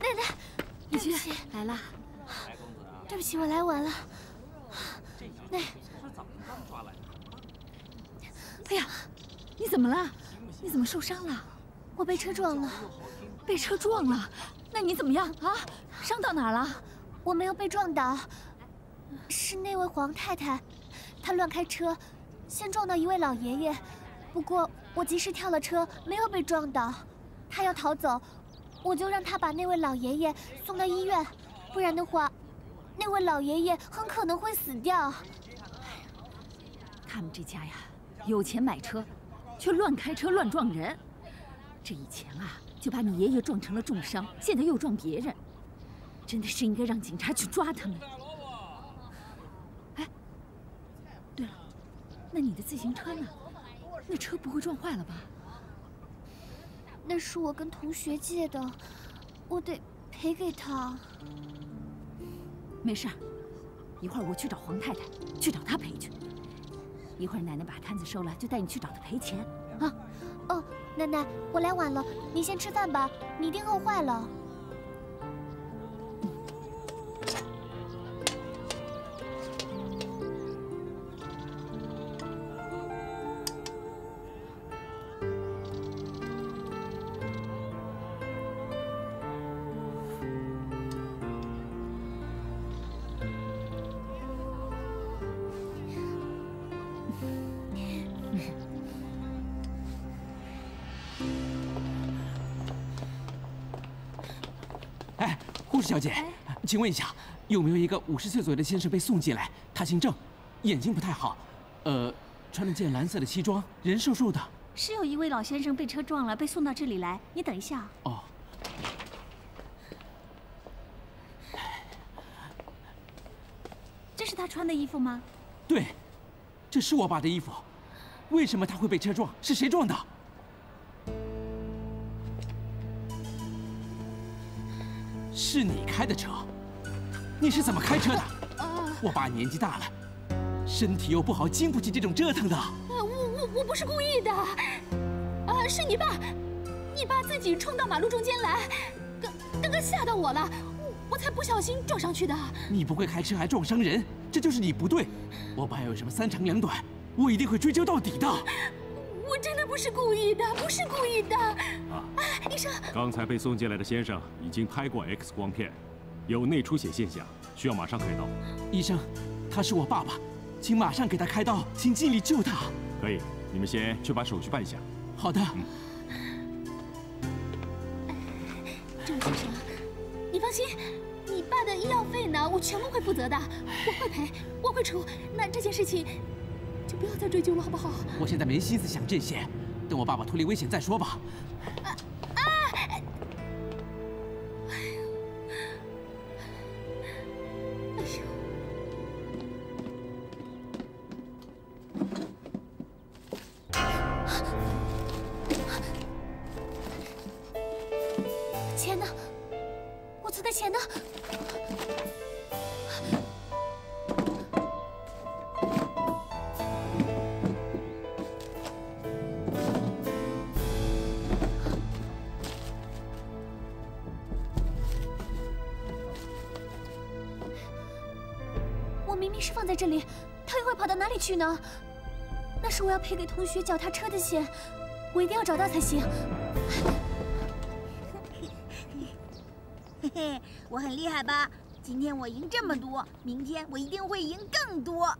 奶奶，丽君来了。对不起，我来晚了。奶，哎呀，你怎么了？你怎么受伤了？我被车撞了。被车撞了？那你怎么样啊？伤到哪儿了？我没有被撞倒，是那位黄太太，她乱开车，先撞到一位老爷爷。不过我及时跳了车，没有被撞倒。他要逃走，我就让他把那位老爷爷送到医院，不然的话，那位老爷爷很可能会死掉。他们这家呀，有钱买车，却乱开车乱撞人。这以前啊，就把你爷爷撞成了重伤，现在又撞别人。真的是应该让警察去抓他们。哎，对了，那你的自行车呢？那车不会撞坏了吧？那是我跟同学借的，我得赔给他。没事，一会儿我去找黄太太，去找她赔去。一会儿奶奶把摊子收了，就带你去找她赔钱啊。哦，奶奶，我来晚了，你先吃饭吧，你一定饿坏了。小姐，请问一下，有没有一个五十岁左右的先生被送进来？他姓郑，眼睛不太好，呃，穿了件蓝色的西装，人瘦瘦的。是有一位老先生被车撞了，被送到这里来。你等一下。哦。这是他穿的衣服吗？对，这是我爸的衣服。为什么他会被车撞？是谁撞的？是你开的车，你是怎么开车的？我爸年纪大了，身体又不好，经不起这种折腾的。我我我不是故意的，啊，是你爸，你爸自己冲到马路中间来，刚刚刚吓到我了，我我才不小心撞上去的。你不会开车还撞伤人，这就是你不对。我爸有什么三长两短，我一定会追究到底的。我真的不是故意的，不是故意的。啊，医生，刚才被送进来的先生已经拍过 X 光片，有内出血现象，需要马上开刀。医生，他是我爸爸，请马上给他开刀，请尽力救他。可以，你们先去把手续办一下。好的。郑先生，你放心，你爸的医药费呢，我全部会负责的，我会赔，我会出。那这件事情。再追究了，好不好？我现在没心思想这些，等我爸爸脱离危险再说吧。学脚踏车的钱，我一定要找到才行。嘿嘿，我很厉害吧？今天我赢这么多，明天我一定会赢更多。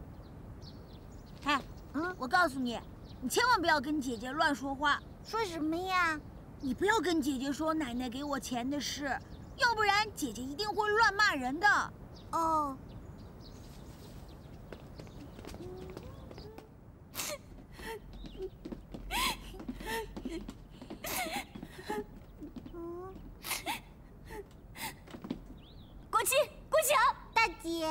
哎，嗯，我告诉你，你千万不要跟姐姐乱说话。说什么呀？你不要跟姐姐说奶奶给我钱的事，要不然姐姐一定会乱骂人的。哦。国旗，国强，大姐，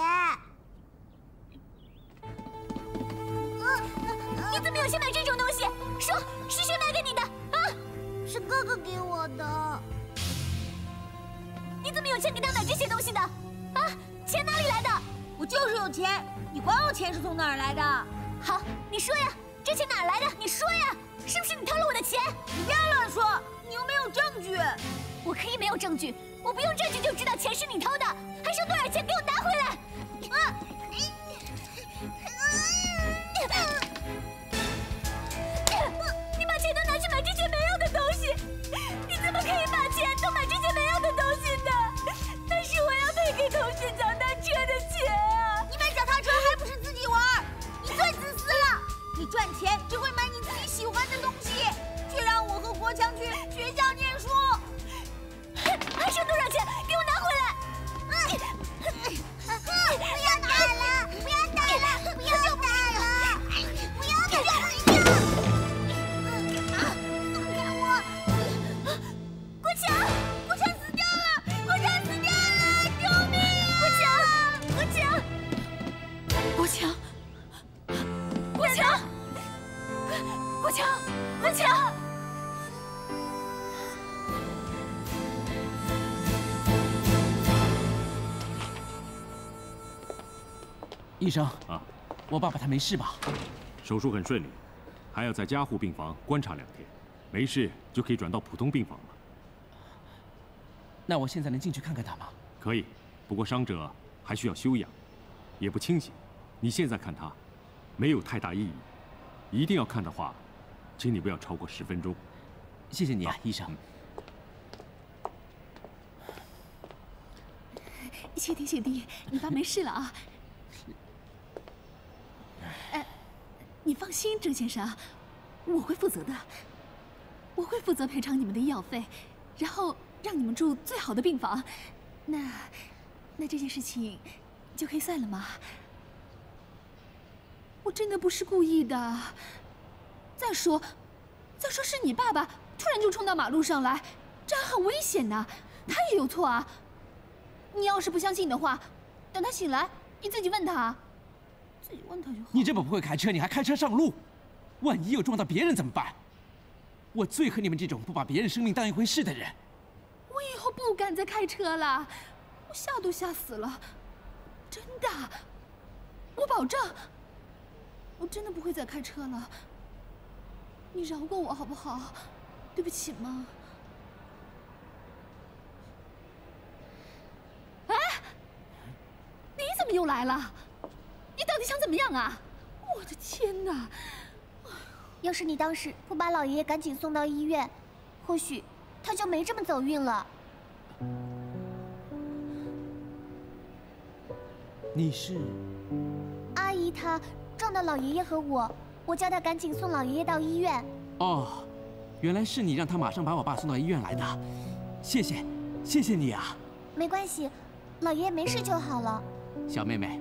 你怎么有钱买这种东西？说是谁买给你的？啊，是哥哥给我的。你怎么有钱给他买这些东西的？啊，钱哪里来的？我就是有钱，你管我钱是从哪儿来的？好，你说呀，这钱哪来的？你说呀。是不是你偷了我的钱？你不要乱说，你又没有证据。我可以没有证据，我不用证据就知道钱是你偷的，还剩多少钱给我拿回来！啊！你把钱都拿去买这些没用的东西，你怎么可以把钱都买这些没用的东西呢？那是我要赔给同学脚医生啊，我爸爸他没事吧？手术很顺利，还要在加护病房观察两天，没事就可以转到普通病房了。那我现在能进去看看他吗？可以，不过伤者还需要休养，也不清醒。你现在看他，没有太大意义。一定要看的话，请你不要超过十分钟。谢谢你啊，医生。谢天谢地，你爸没事了啊！哎，你放心，郑先生，我会负责的。我会负责赔偿你们的医药费，然后让你们住最好的病房。那，那这件事情就可以算了吗？我真的不是故意的。再说，再说是你爸爸突然就冲到马路上来，这还很危险呢。他也有错啊。你要是不相信的话，等他醒来，你自己问他，自己问他就好。你这么不会开车，你还开车上路，万一又撞到别人怎么办？我最恨你们这种不把别人生命当一回事的人。我以后不敢再开车了，我吓都吓死了，真的，我保证，我真的不会再开车了。你饶过我好不好？对不起嘛。哎，你怎么又来了？你到底想怎么样啊？我的天哪！要是你当时不把老爷爷赶紧送到医院，或许他就没这么走运了。你是？阿姨她撞到老爷爷和我，我叫她赶紧送老爷爷到医院。哦，原来是你让她马上把我爸送到医院来的，谢谢，谢谢你啊。没关系，老爷爷没事就好了。小妹妹，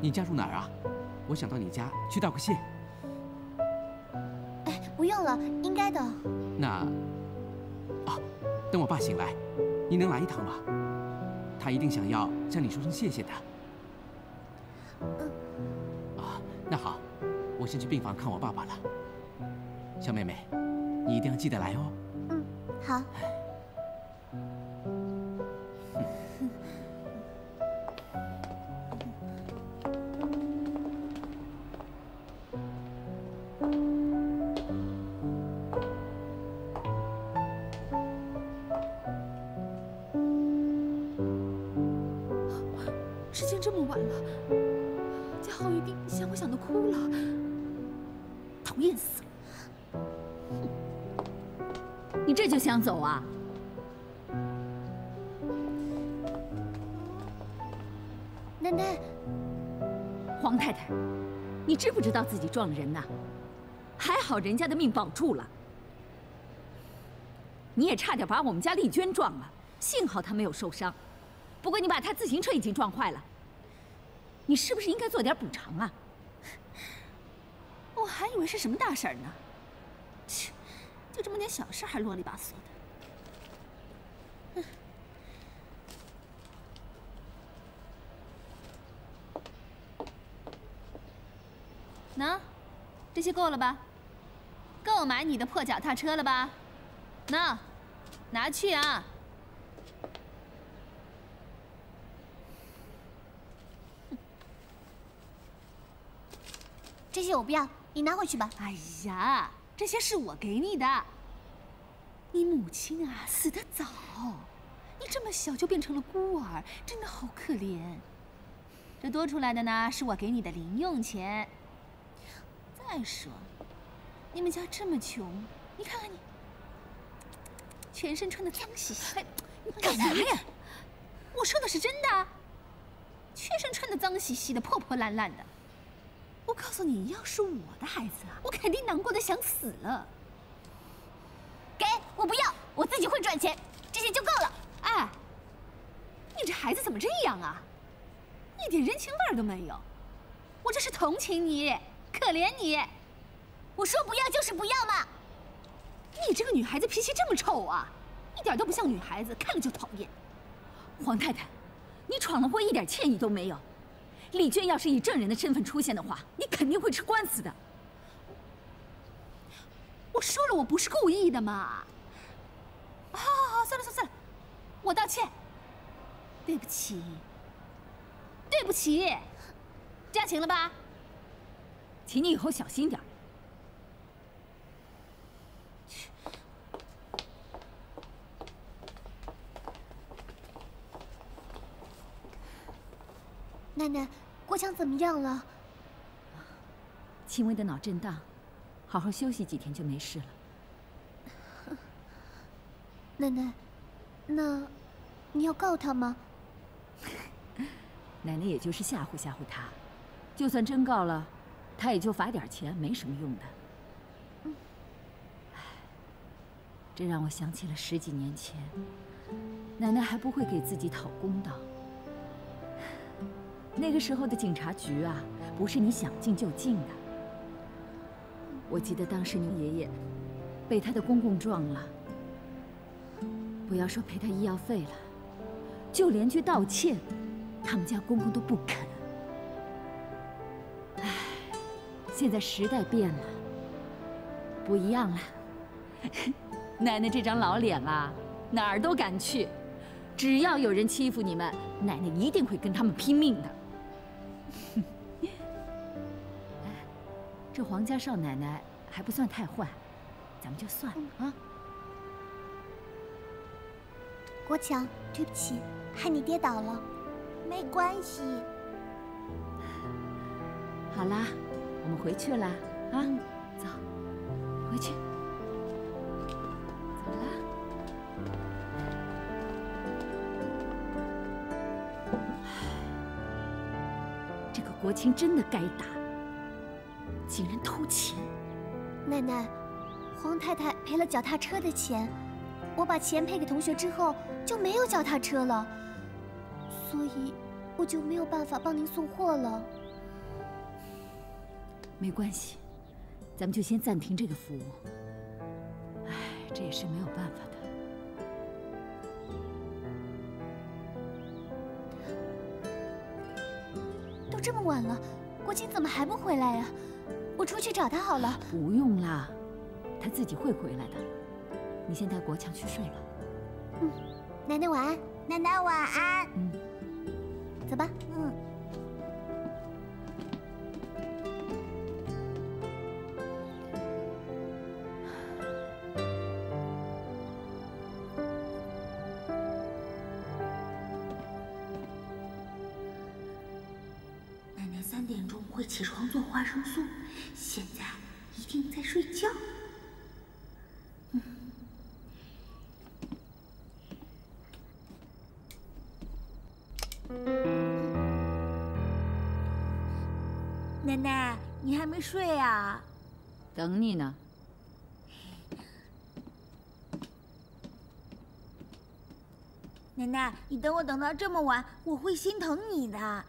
你家住哪儿啊？我想到你家去道个谢。哎，不用了，应该的。那，啊，等我爸醒来，你能来一趟吗？他一定想要向你说声谢谢的。嗯。啊，那好，我先去病房看我爸爸了。小妹妹，你一定要记得来哦。嗯，好。撞人呐？还好人家的命保住了，你也差点把我们家丽娟撞了，幸好她没有受伤。不过你把她自行车已经撞坏了，你是不是应该做点补偿啊？我还以为是什么大事儿呢，切，就这么点小事还啰里吧嗦的。喏，这些够了吧？够买你的破脚踏车了吧？喏，拿去啊！这些我不要，你拿回去吧。哎呀，这些是我给你的。你母亲啊，死得早，你这么小就变成了孤儿，真的好可怜。这多出来的呢，是我给你的零用钱。再说，你们家这么穷，你看看你，全身穿的脏兮兮。哎，你干嘛呀？我说的是真的，全身穿的脏兮兮的、破破烂烂的。我告诉你，要是我的孩子啊，我肯定难过的想死了。给我不要，我自己会赚钱，这些就够了。哎，你这孩子怎么这样啊？一点人情味儿都没有。我这是同情你，可怜你。我说不要就是不要嘛。你这个女孩子脾气这么臭啊，一点都不像女孩子，看了就讨厌。黄太太，你闯了祸一点歉意都没有。丽娟要是以证人的身份出现的话，你肯定会吃官司的。我说了，我不是故意的嘛。好，好，好，算了，算了，算了，我道歉。对不起，对不起，这样行了吧？请你以后小心点。奶奶，国强怎么样了？轻微的脑震荡，好好休息几天就没事了。奶奶，那你要告他吗？奶奶也就是吓唬吓唬他，就算真告了，他也就罚点钱，没什么用的。哎，这让我想起了十几年前，奶奶还不会给自己讨公道。那个时候的警察局啊，不是你想进就进的。我记得当时你爷爷被他的公公撞了，不要说赔他医药费了，就连句道歉，他们家公公都不肯。现在时代变了，不一样了。奶奶这张老脸啊，哪儿都敢去，只要有人欺负你们，奶奶一定会跟他们拼命的。这黄家少奶奶还不算太坏，咱们就算了啊。国强，对不起，害你跌倒了。没关系。好啦，我们回去了啊，走，回去。走啦。这个国清真的该打，竟然偷钱！奶奶，黄太太赔了脚踏车的钱，我把钱赔给同学之后就没有脚踏车了，所以我就没有办法帮您送货了。没关系，咱们就先暂停这个服务。唉，这也是没有办法的。都这么晚了，国清怎么还不回来呀？我出去找他好了。不用啦，他自己会回来的。你先带国强去睡吧。嗯，奶奶晚安。奶奶晚安。嗯，走吧。嗯。起床做花生酥，现在一定在睡觉。奶奶，你还没睡啊？等你呢。奶奶，你等我等到这么晚，我会心疼你的。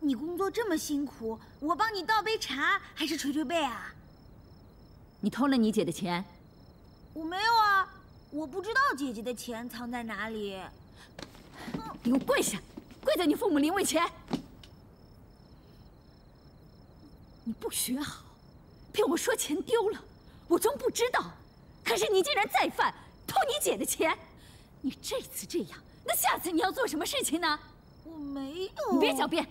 你工作这么辛苦，我帮你倒杯茶还是捶捶背啊？你偷了你姐的钱？我没有啊，我不知道姐姐的钱藏在哪里。你给我跪下，跪在你父母灵位前！你不学好，骗我说钱丢了，我装不知道。可是你竟然再犯，偷你姐的钱！你这次这样，那下次你要做什么事情呢？我没有。你别狡辩。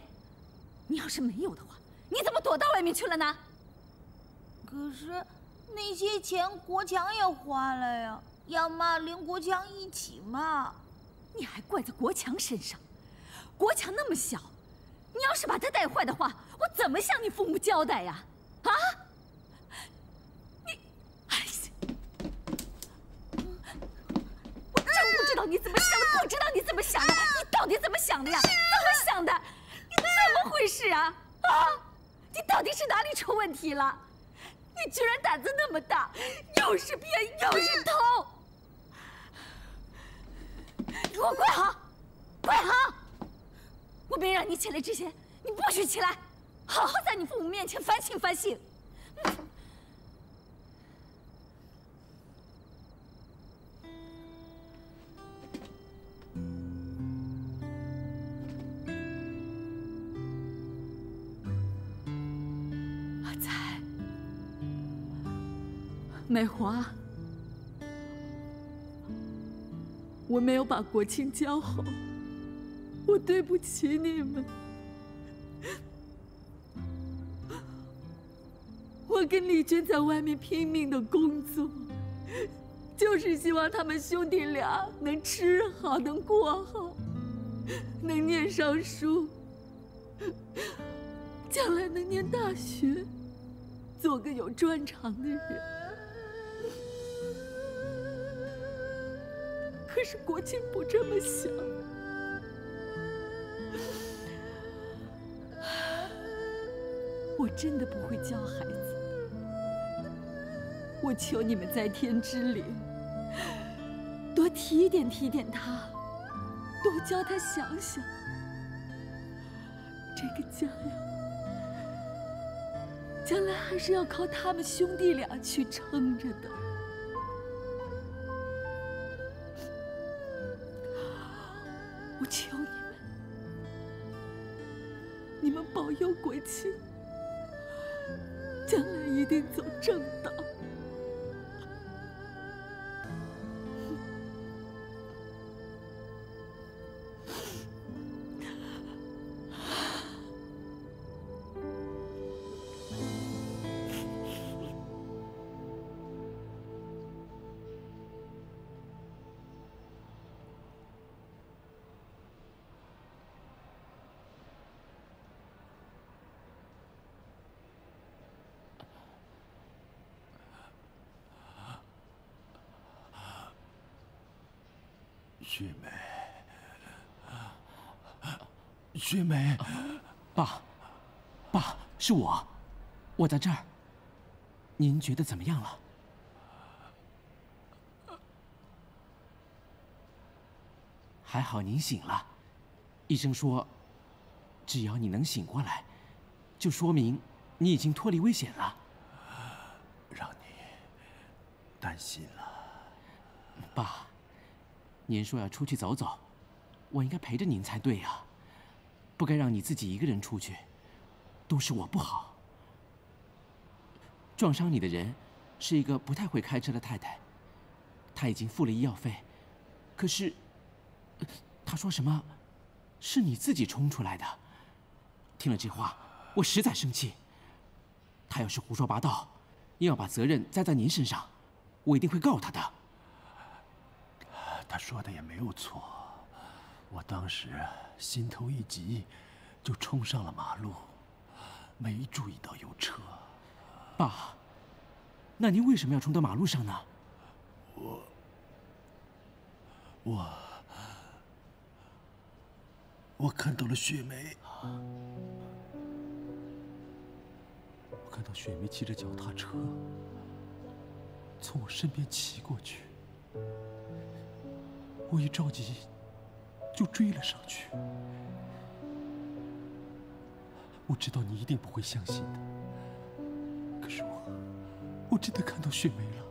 你要是没有的话，你怎么躲到外面去了呢？可是，那些钱国强也花了呀，要骂连国强一起骂。你还怪在国强身上？国强那么小，你要是把他带坏的话，我怎么向你父母交代呀？啊？你，哎呀，我真不知道你怎么想的，不知道你怎么想的，你到底怎么想的呀？怎么想的？怎么回事啊？啊？你到底是哪里出问题了？你居然胆子那么大，又是骗又是偷！给我跪好，跪好！我没让你起来之前，你不许起来，好好在你父母面前反省反省。美华，我没有把国庆教好，我对不起你们。我跟丽娟在外面拼命的工作，就是希望他们兄弟俩能吃好，能过好，能念上书，将来能念大学，做个有专长的人。可是国庆不这么想，我真的不会教孩子。我求你们在天之灵，多提点提点他，多教他想想，这个家呀，将来还是要靠他们兄弟俩去撑着的。我求你们，你们保佑国庆，将来一定走正道。雪梅，雪梅，爸，爸，是我，我在这儿。您觉得怎么样了？还好您醒了，医生说，只要你能醒过来，就说明你已经脱离危险了。让你担心了。爸，您说要出去走走，我应该陪着您才对呀，不该让你自己一个人出去，都是我不好。撞伤你的人是一个不太会开车的太太，她已经付了医药费，可是她说什么，是你自己冲出来的。听了这话，我实在生气。她要是胡说八道，硬要把责任栽在您身上，我一定会告她的。他说的也没有错，我当时心头一急，就冲上了马路，没注意到有车。爸，那您为什么要冲到马路上呢？我，我，我看到了雪梅，我看到雪梅骑着脚踏车从我身边骑过去，我一着急就追了上去。我知道你一定不会相信的。可是我，我真的看到雪梅了。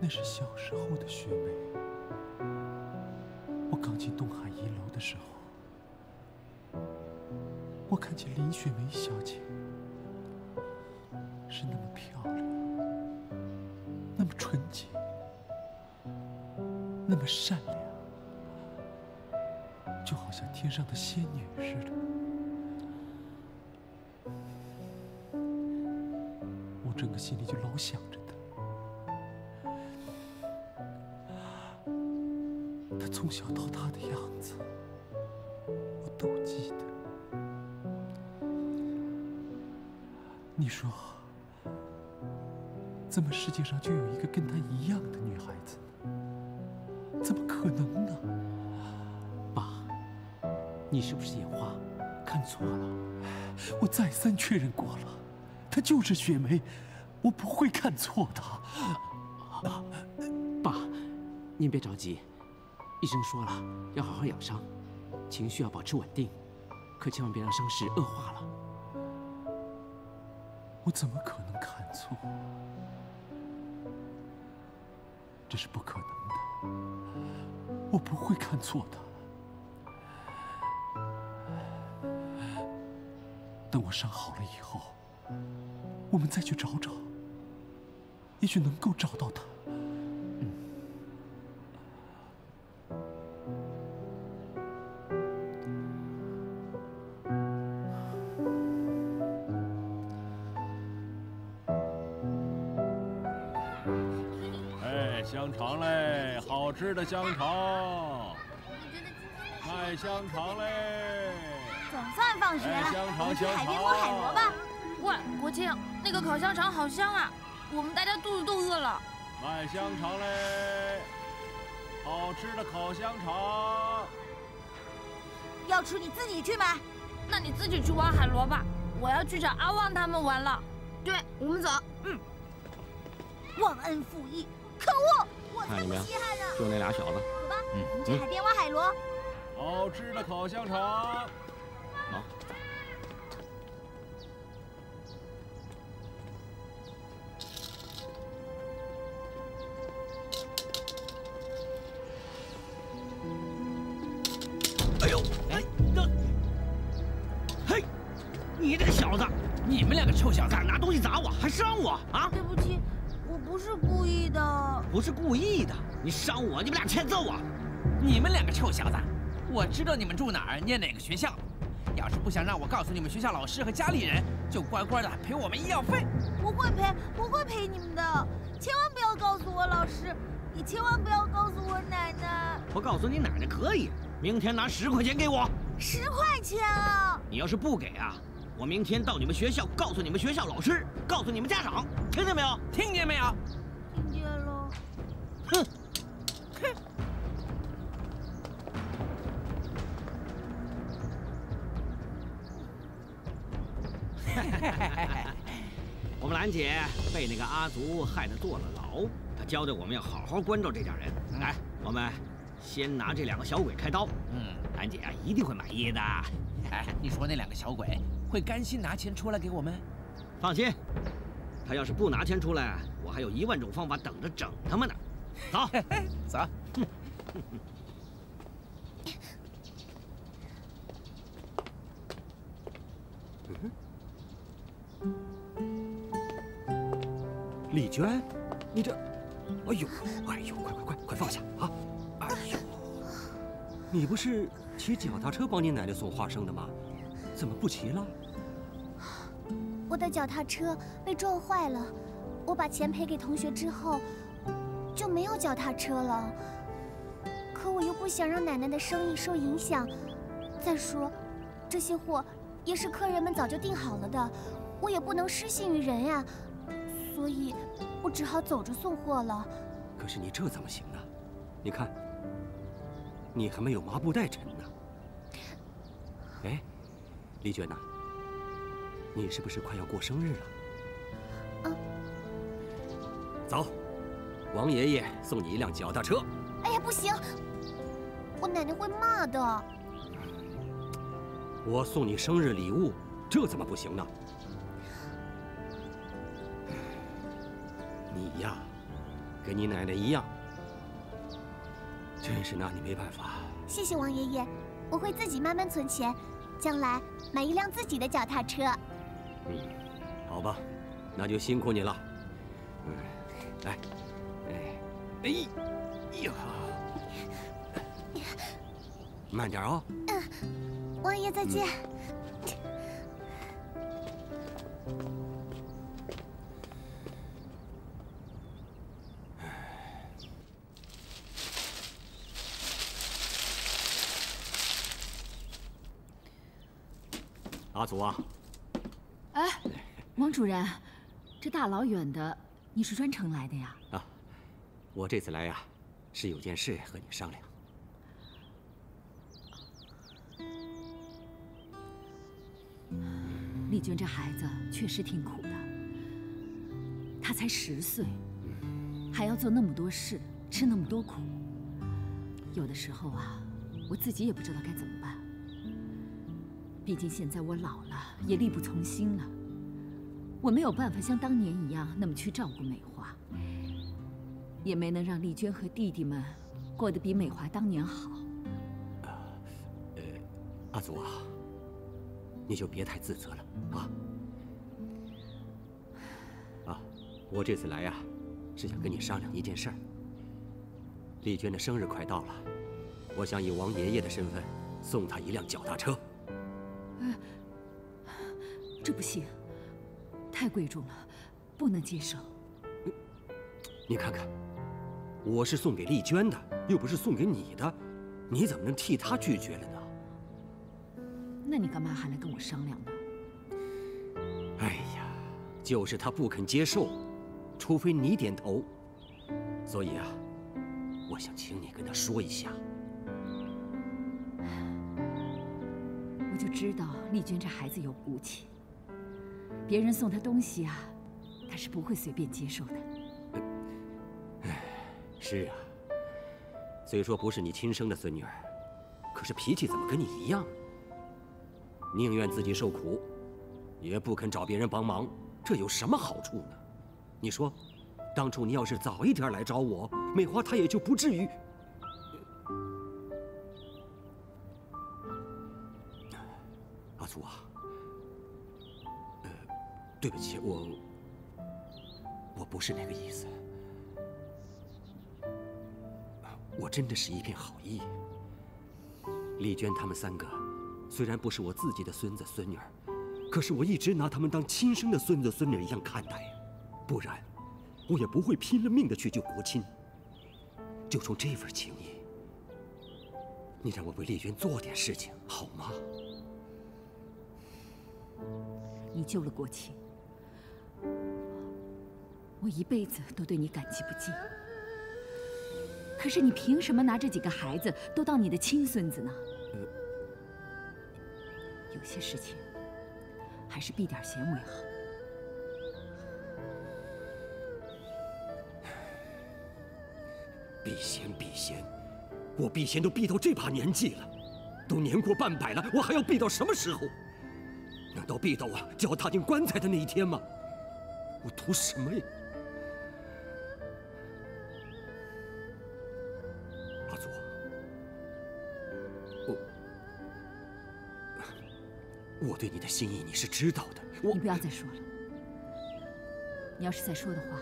那是小时候的雪梅。我刚进东海一楼的时候，我看见林雪梅小姐纯洁那么善良就好像天上的仙女似的。我整个心里就老想着她。她从小到大的样子我都记得。你说怎么世界上就有一个跟她一样的女孩子呢？怎么可能呢？爸，你是不是眼花，看错了？我再三确认过了，她就是雪梅，我不会看错的。爸，您别着急，医生说了要好好养伤，情绪要保持稳定，可千万别让伤势恶化了。我怎么可能看错？这是不可能的，我不会看错的。等我伤好了以后，我们再去找找，也许能够找到他。香肠，卖香肠嘞。总算放学了，哎香肠我们去海边摸海螺吧。喂，国庆，那个烤香肠好香啊！我们大家肚子都饿了。卖香肠嘞，好吃的烤香肠。要吃你自己去买。那你自己去挖海螺吧，我要去找阿旺他们玩了。对，我们走。嗯。忘恩负义，可恶！我才不稀罕呢。就那俩小子。走吧，我们去海边挖海螺。好吃的烤香肠。好。哎呦，哎，那，嘿，你这个小子，你们两个臭小子拿东西砸我，还伤我啊！不是故意的。不是故意的，你伤我，你们俩欠揍啊！你们两个臭小子，我知道你们住哪儿，念哪个学校。要是不想让我告诉你们学校老师和家里人，就乖乖的赔我们医药费。我会赔，我会赔你们的，千万不要告诉我老师，也千万不要告诉我奶奶。我告诉你奶奶可以，明天拿十块钱给我。十块钱啊！你要是不给啊，我明天到你们学校告诉你们学校老师，告诉你们家长，听见没有？听见没有？听见了。哼，哼。我们兰姐被那个阿族害得坐了牢，她交代我们要好好关照这家人。来，我们先拿这两个小鬼开刀。嗯，兰姐啊，一定会满意的。哎，你说那两个小鬼会甘心拿钱出来给我们？放心，他要是不拿钱出来，我还有一万种方法等着整他们呢。走，走。李娟，你这，哎呦，哎呦，快快快快放下啊！你不是骑脚踏车帮你奶奶送花生的吗？怎么不骑了？我的脚踏车被撞坏了，我把钱赔给同学之后，就没有脚踏车了。可我又不想让奶奶的生意受影响。再说，这些货也是客人们早就订好了的，我也不能失信于人呀。所以，我只好走着送货了。可是你这怎么行呢？你看，你还没有麻布袋沉呢。哎，丽娟呐，你是不是快要过生日了？啊。走，王爷爷送你一辆脚踏车。哎呀，不行，我奶奶会骂的。我送你生日礼物，这怎么不行呢？你呀，跟你奶奶一样，真是拿你没办法。谢谢王爷爷，我会自己慢慢存钱，将来买一辆自己的脚踏车。嗯，好吧，那就辛苦你了。嗯，来，哎，哎，呀，慢点啊。嗯，王爷再见。阿祖啊，哎，王主任，这大老远的，你是专程来的呀？啊，我这次来呀，是有件事和你商量。丽娟这孩子确实挺苦的，她才十岁，还要做那么多事，吃那么多苦。有的时候啊，我自己也不知道该怎么办。毕竟现在我老了，也力不从心了，我没有办法像当年一样那么去照顾美华，也没能让丽娟和弟弟们过得比美华当年好。呃，阿祖啊，你就别太自责了啊。啊，我这次来呀，是想跟你商量一件事儿。丽娟的生日快到了，我想以王爷爷的身份送她一辆脚踏车。这不行，太贵重了，不能接受。你看看，我是送给丽娟的，又不是送给你的，你怎么能替她拒绝了呢？那你干嘛还来跟我商量呢？哎呀，就是她不肯接受，除非你点头。所以啊，我想请你跟她说一下。我就知道丽娟这孩子有骨气。别人送她东西啊，她是不会随便接受的。哎，是啊，虽说不是你亲生的孙女儿，可是脾气怎么跟你一样？宁愿自己受苦，也不肯找别人帮忙，这有什么好处呢？你说，当初你要是早一点来找我，美华她也就不至于。阿祖啊。对不起，我我不是那个意思，我真的是一片好意。丽娟他们三个虽然不是我自己的孙子孙女儿，可是我一直拿他们当亲生的孙子孙女一样看待，不然我也不会拼了命的去救国亲。就冲这份情谊，你让我为丽娟做点事情好吗？你救了国亲。我一辈子都对你感激不尽，可是你凭什么拿这几个孩子都当你的亲孙子呢？有些事情还是避点嫌为好。避嫌避嫌，我避嫌都避到这把年纪了，都年过半百了，我还要避到什么时候？难道避到我就要踏进棺材的那一天吗？我图什么呀？对你的心意你是知道的。我你不要再说了，你要是再说的话，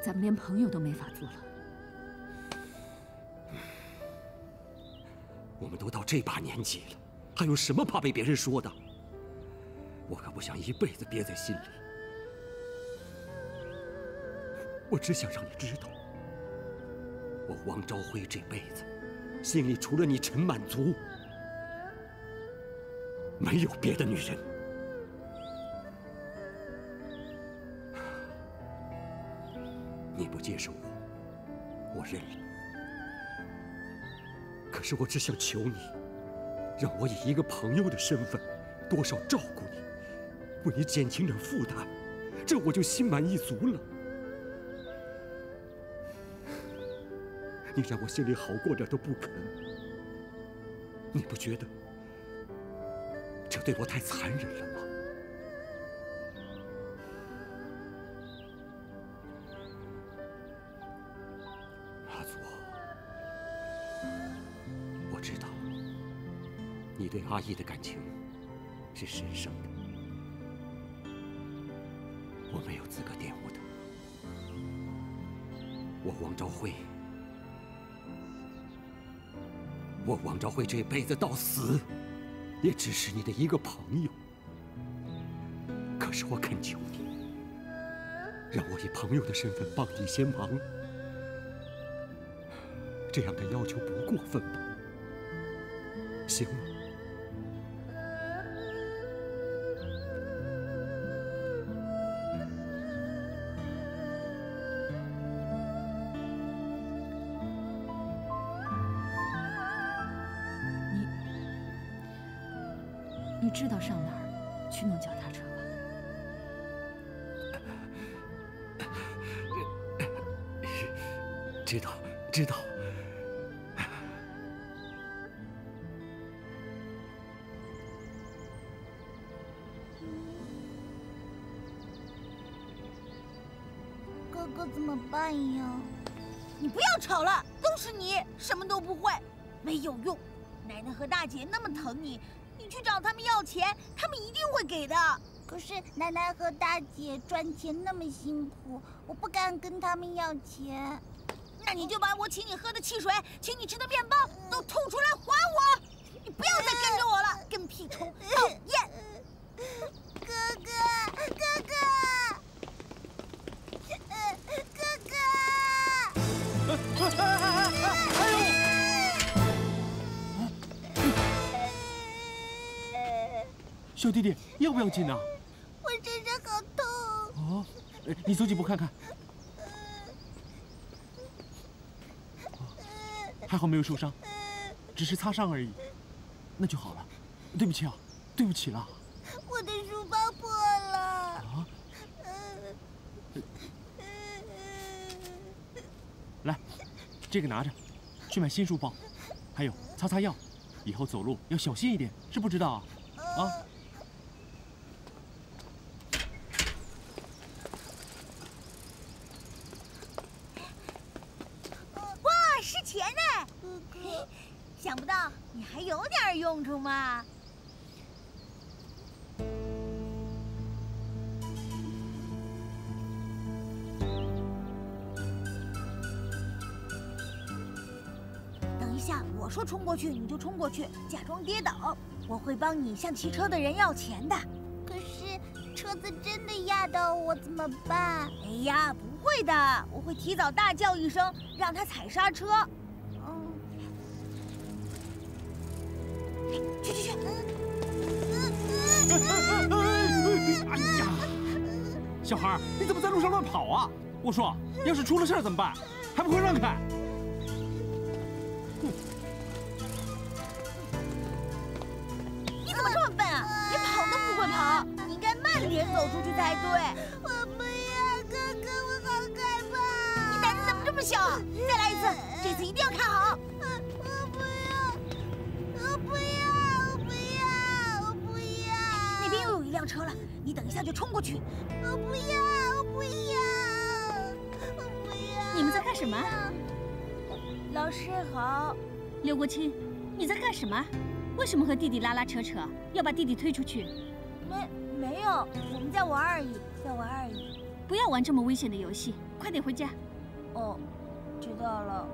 咱们连朋友都没法做了。我们都到这把年纪了，还有什么怕被别人说的？我可不想一辈子憋在心里。我只想让你知道，我王昭辉这辈子心里除了你陈满足，没有别的女人。你不接受我，我认了。可是我只想求你，让我以一个朋友的身份，多少照顾你，为你减轻点负担，这我就心满意足了。你让我心里好过点都不肯，你不觉得这对我太残忍了吗？阿祖，我知道你对阿义的感情是神圣的，我没有资格玷污他。我王昭辉。我王昭辉这辈子到死，也只是你的一个朋友。可是我恳求你，让我以朋友的身份帮你一些忙，这样的要求不过分吧？行吗？赚钱那么辛苦，我不敢跟他们要钱。那你就把我请你喝的汽水、请你吃的面包都吐出来还我！你不要再跟着我了，跟屁虫，讨厌！哥哥，哥哥，哥哥！小弟弟，要不要紧啊？你走几步看看。还好没有受伤，只是擦伤而已，那就好了。对不起啊，对不起了。我的书包破了。啊？来，这个拿着，去买新书包，还有擦擦药，以后走路要小心一点，知不知道啊？啊？过去你就冲过去，假装跌倒，我会帮你向骑车的人要钱的。可是车子真的压到我怎么办？哎呀，不会的，我会提早大叫一声，让他踩刹车。嗯，去去去！哎呀，小孩，你怎么在路上乱跑啊？我说，要是出了事怎么办？还不快让开！刘国清，你在干什么？为什么和弟弟拉拉扯扯，要把弟弟推出去？没没有，我们在玩而已，在玩而已。不要玩这么危险的游戏，快点回家。哦，知道了。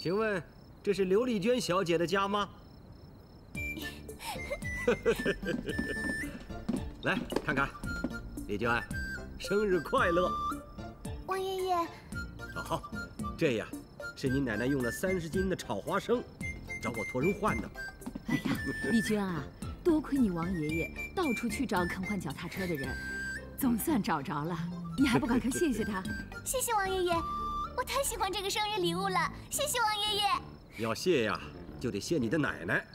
请问这是刘丽娟小姐的家吗？来看看，丽娟，生日快乐！王爷爷，好，这呀是你奶奶用了三十斤的炒花生，找我托人换的。哎呀，丽娟啊，多亏你王爷爷到处去找肯换脚踏车的人，总算找着了。你还不赶快谢谢他？谢谢王爷爷，我太喜欢这个生日礼物了，谢谢王爷爷。要谢呀，就得谢你的奶奶。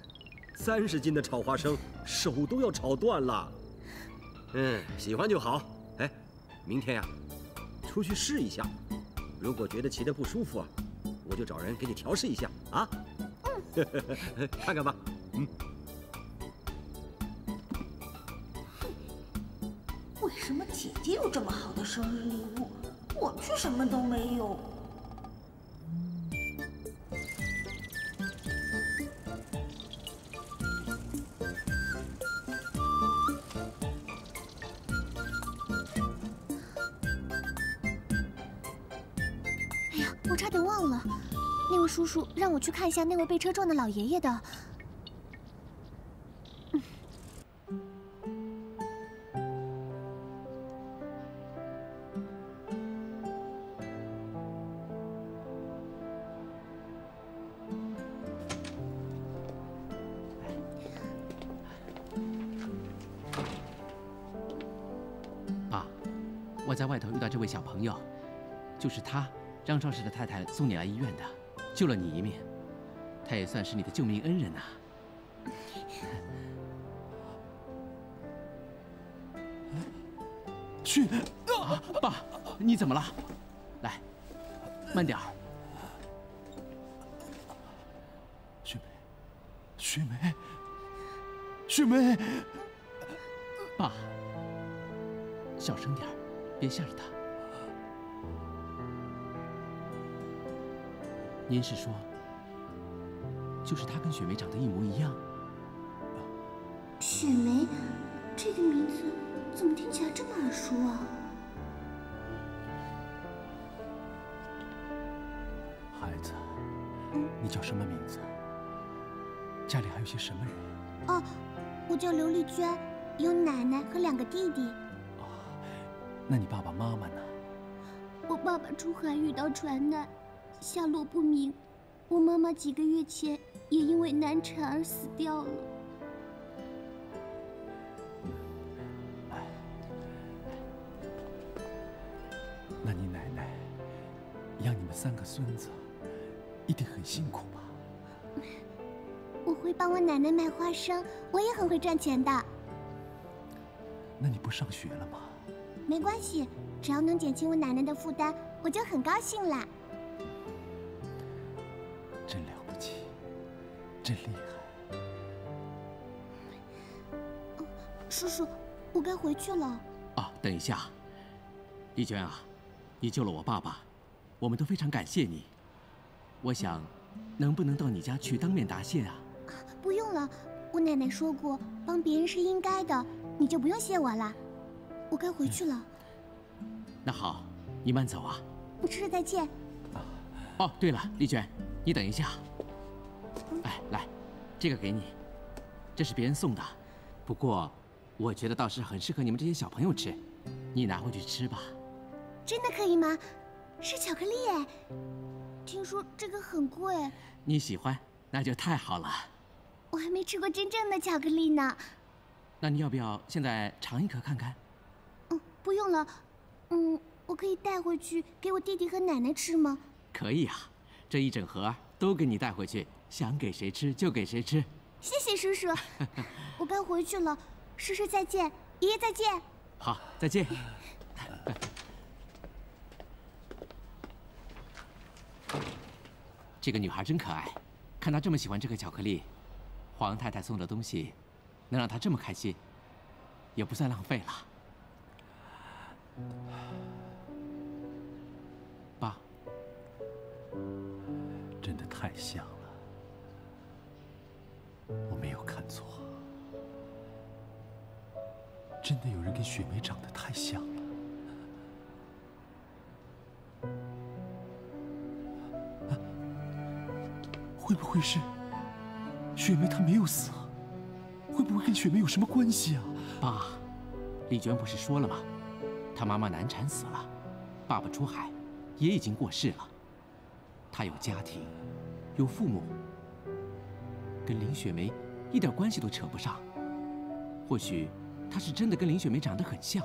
三十斤的炒花生，手都要炒断了。嗯，喜欢就好。哎，明天呀，出去试一下。如果觉得骑得不舒服啊，我就找人给你调试一下啊。嗯，看看吧。嗯。为什么姐姐有这么好的生日礼物，我却什么都没有？叔让我去看一下那位被车撞的老爷爷的。爸，我在外头遇到这位小朋友，就是他让赵氏的太太送你来医院的，救了你一命，他也算是你的救命恩人呐、去，啊，爸，你怎么了？来，慢点儿。雪梅，雪梅，雪梅，爸，小声点儿，别吓着他。您是说，就是他跟雪梅长得一模一样？雪梅，这个名字怎么听起来这么耳熟啊？孩子，你叫什么名字？家里还有些什么人？哦，我叫刘丽娟，有奶奶和两个弟弟。那你爸爸妈妈呢？我爸爸出海遇到船难，下落不明。我妈妈几个月前也因为难产而死掉了。那你奶奶养你们三个孙子，一定很辛苦吧？我会帮我奶奶卖花生，我也很会赚钱的。那你不上学了吗？没关系，只要能减轻我奶奶的负担，我就很高兴啦。真厉害！叔叔，我该回去了。啊，等一下，丽娟啊，你救了我爸爸，我们都非常感谢你。我想，能不能到你家去当面答谢啊？不用了，我奶奶说过，帮别人是应该的，你就不用谢我了。我该回去了。那好，你慢走啊。不吃了，再见。哦，对了，丽娟，你等一下。哎，来，这个给你，这是别人送的，不过我觉得倒是很适合你们这些小朋友吃，你拿回去吃吧。真的可以吗？是巧克力哎，听说这个很贵。你喜欢，那就太好了。我还没吃过真正的巧克力呢。那你要不要现在尝一颗看看？嗯，不用了。嗯，我可以带回去给我弟弟和奶奶吃吗？可以啊，这一整盒都给你带回去，想给谁吃就给谁吃。谢谢叔叔，我该回去了。叔叔再见，爷爷再见。好，再见。这个女孩真可爱，看她这么喜欢这个巧克力，黄太太送的东西，能让她这么开心，也不算浪费了。爸，真的太像了，我没有看错，真的有人跟雪梅长得太像了。会不会是雪梅她没有死？会不会跟雪梅有什么关系啊？爸，丽娟不是说了吗？她妈妈难产死了，爸爸出海，也已经过世了。她有家庭，有父母，跟林雪梅一点关系都扯不上。或许她是真的跟林雪梅长得很像，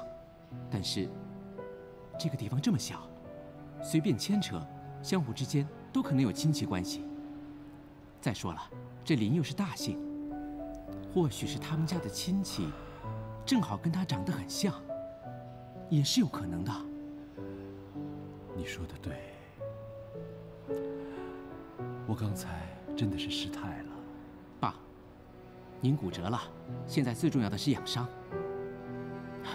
但是这个地方这么小，随便牵扯，相互之间都可能有亲戚关系。再说了，这林又是大姓，或许是他们家的亲戚，正好跟她长得很像，也是有可能的。你说的对，我刚才真的是失态了。您骨折了，现在最重要的是养伤，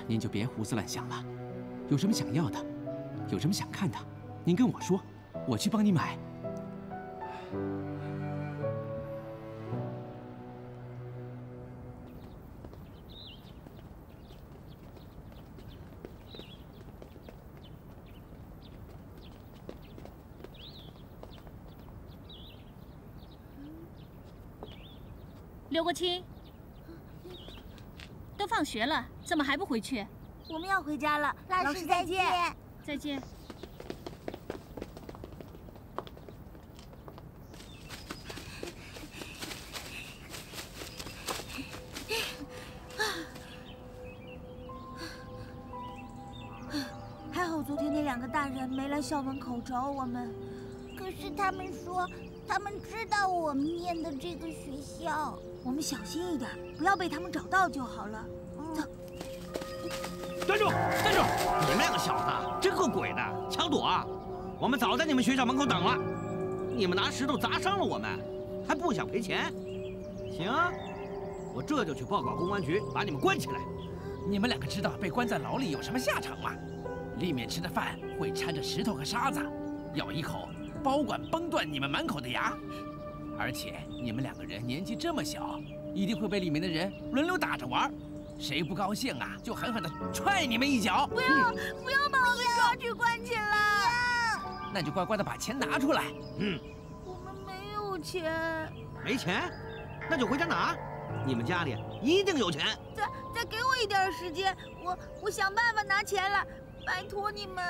您就别胡思乱想了。有什么想要的，有什么想看的，您跟我说，我去帮你买。学了，怎么还不回去？我们要回家了，老师再见。再见。还好昨天那两个大人没来校门口找我们，可是他们说他们知道我们念的这个学校，我们小心一点，不要被他们找到就好了。站住！站住！你们两个小子真够鬼的，抢躲啊！我们早在你们学校门口等了，你们拿石头砸伤了我们，还不想赔钱？行，我这就去报告公安局，把你们关起来。你们两个知道被关在牢里有什么下场吗？里面吃的饭会掺着石头和沙子，咬一口，保管崩断你们满口的牙。而且你们两个人年纪这么小，一定会被里面的人轮流打着玩。谁不高兴啊，就狠狠地踹你们一脚！不要，不要把我们抓去关起来！那就乖乖的把钱拿出来。嗯，我们没有钱。没钱？那就回家拿。你们家里一定有钱。再再给我一点时间，我我想办法拿钱来，拜托你们。